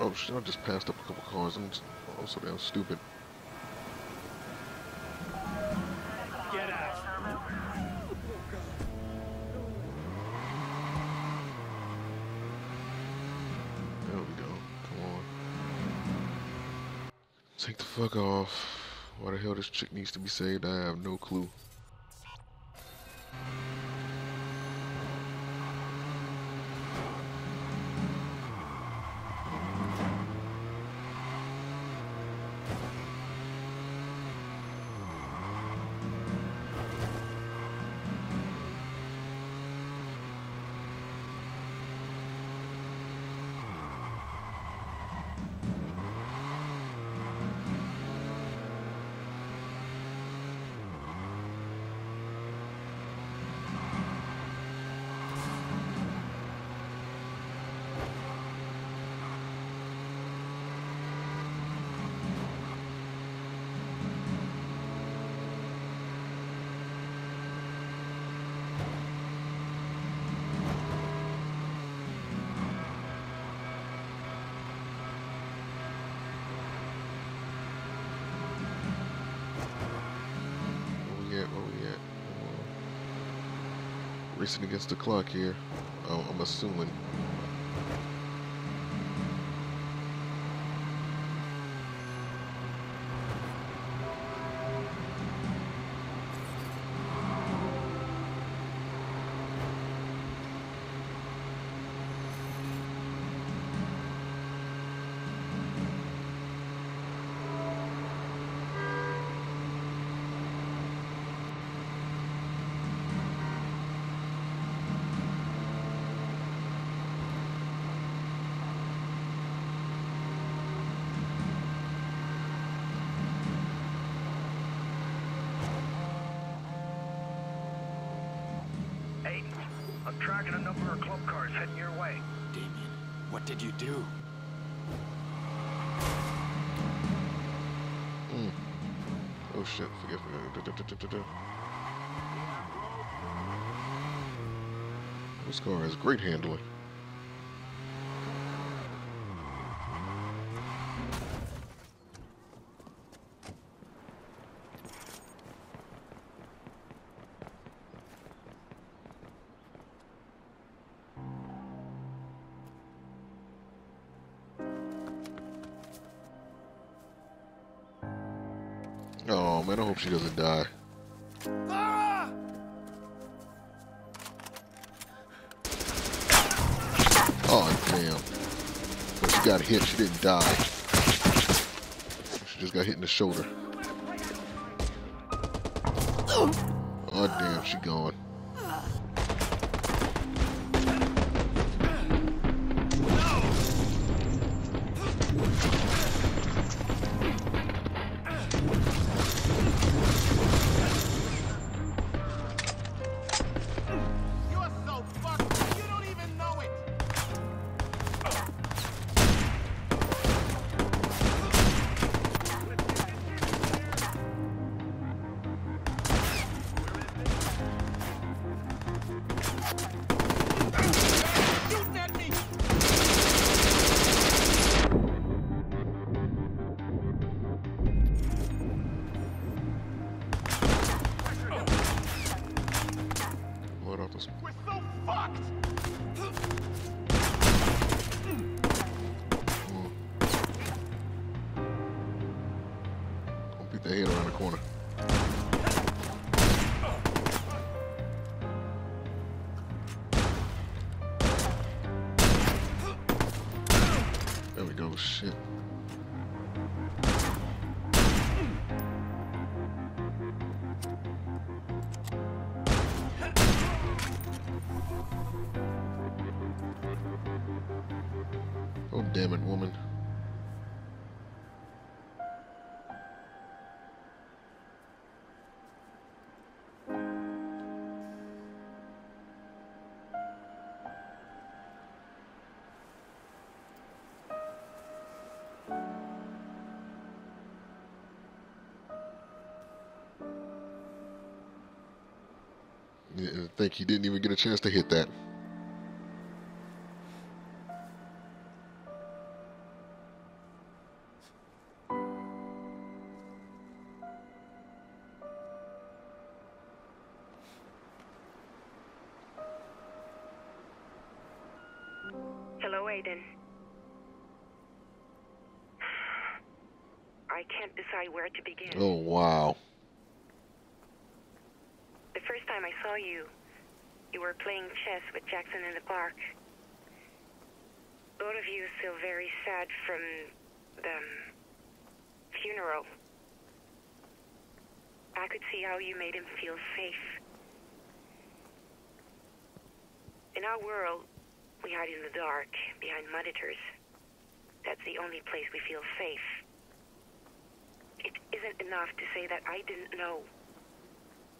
oh shit! I just passed up a couple cars. I'm, just, I'm so damn stupid. Get out. There we go. Come on. Take the fuck off. Why the hell this chick needs to be saved? I have no clue. At? Where we at? Uh, Racing against the clock here. Uh, I'm assuming. Hey, I'm tracking a number of club cars heading your way. Damien, what did you do? Mm. Oh shit! Forget. forget- da- da- da- da- da. This car has great handling. Oh man, I hope she doesn't die. Oh damn! She got hit. She didn't die. She just got hit in the shoulder. Oh damn, she gone. The head around the corner. There we go. Shit. Oh damn it, woman. I think he didn't even get a chance to hit that. Hello, Aiden. I can't decide where to begin. Oh, wow. Time I saw you, you were playing chess with Jackson in the park. Both of you still very sad from the funeral. I could see how you made him feel safe. In our world, we hide in the dark, behind monitors. That's the only place we feel safe. It isn't enough to say that I didn't know.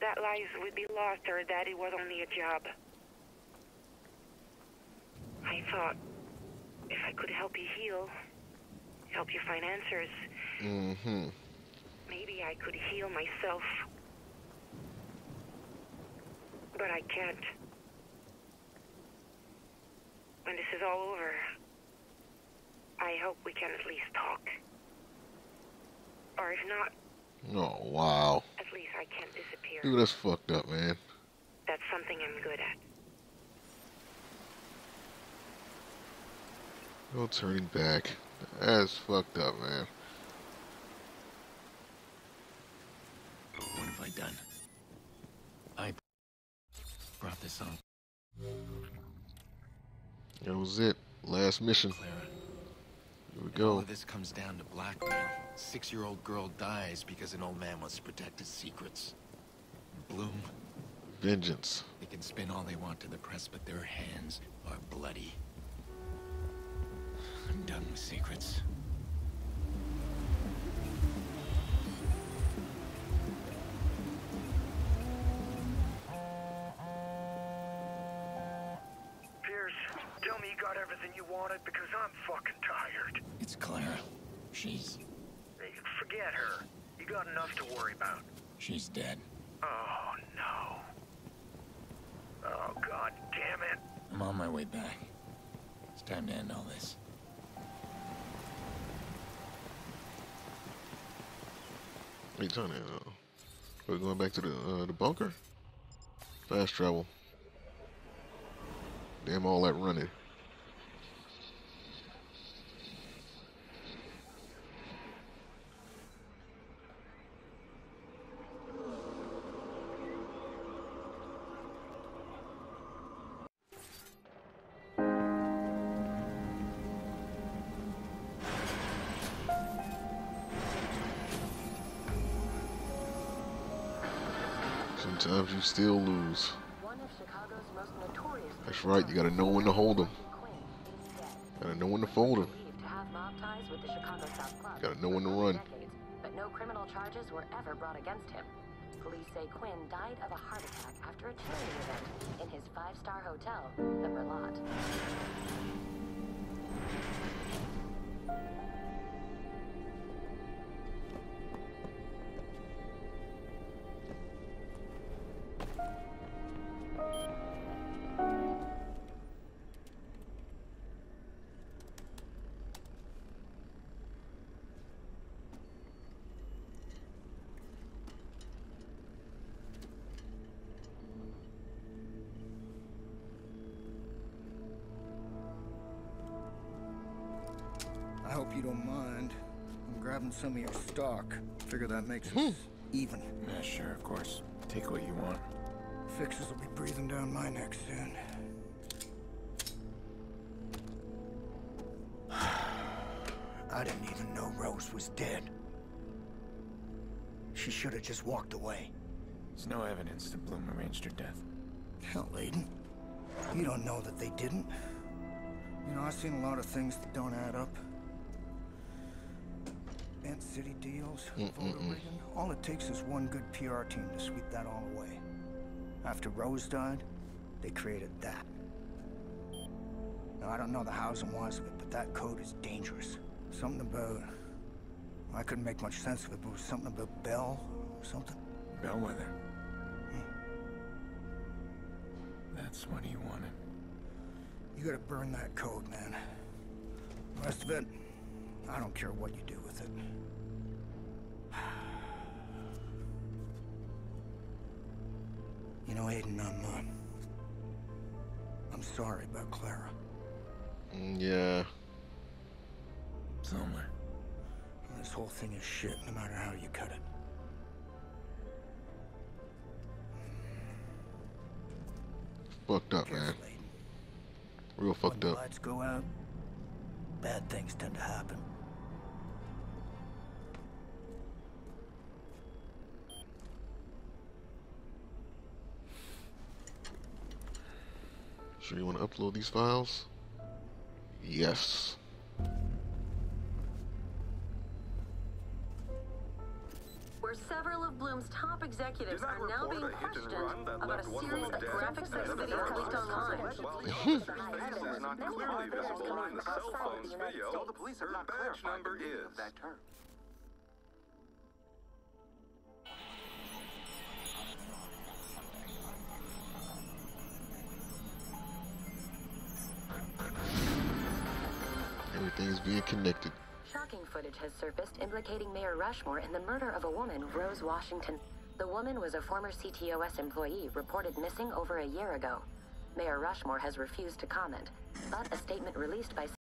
That lives would be lost or that it was only a job. I thought if I could help you heal, help you find answers, Mm-hmm. maybe I could heal myself. But I can't. When this is all over, I hope we can at least talk. Or if not, Oh wow. At least I can't disappear. Dude, that's fucked up, man. That's something I'm good at. No turning back. That's fucked up, man. What have I done? I brought this on That was it. Last mission. Clara. Here we All of this comes down to blackmail. Six-year-old girl dies because an old man wants to protect his secrets. Blume, Vengeance. they can spin all they want to the press, but their hands are bloody. I'm done with secrets. Got everything you wanted because I'm fucking tired. It's Clara. She's... Hey, Forget her. You got enough to worry about. she's dead. Oh, no. Oh, god damn it. I'm on my way back. It's time to end all this. What are you talking about? Uh, We're going back to the uh, the bunker. Fast travel. Damn all that running. Sometimes you still lose. One of Chicago's most notorious That's right. You gotta know when to hold them. Quinn is dead. Gotta know when to fold them. Believed to have mob ties with the Chicago South Club. Gotta know when to run. But no criminal charges were ever brought against him. Police say Quinn died of a heart attack after a charity event in his five-star hotel, the Merlaut. You don't mind. I'm grabbing some of your stock. Figure that makes us hmm. even. Yeah, sure, of course. Take what you want. Fixes will be breathing down my neck soon. I didn't even know Rose was dead. She should have just walked away. There's no evidence that Blume arranged her death. Hell, Aiden. You don't know that they didn't. You know, I've seen a lot of things that don't add up. Ant City deals, mm, voter mm, mm. rigging. All it takes is one good PR team to sweep that all away. After Rose died, they created that. Now, I don't know the hows and whys of it, but that code is dangerous. Something about... I couldn't make much sense of it, but it was something about Bell or something. Bellwether. Hmm. That's what he wanted. You gotta burn that code, man. The rest of it, I don't care what you do with it. You know, Aiden, I'm, uh, I'm sorry about Clara. Yeah. Somewhere. This whole thing is shit, no matter how you cut it. Fucked up, man. Aiden. Real fucked when up. lights go out, bad things tend to happen. Sure you want to upload these files? Yes. Where several of Blume's top executives are now being a hit and questioned about a series of dead? graphic sex videos leaked online. While the officer's face is not clearly visible in the cell phone's video, the police have her badge number is. Connected. Shocking footage has surfaced implicating Mayor Rushmore in the murder of a woman, Rose Washington. The woman was a former CTOS employee reported missing over a year ago. Mayor Rushmore has refused to comment, but a statement released by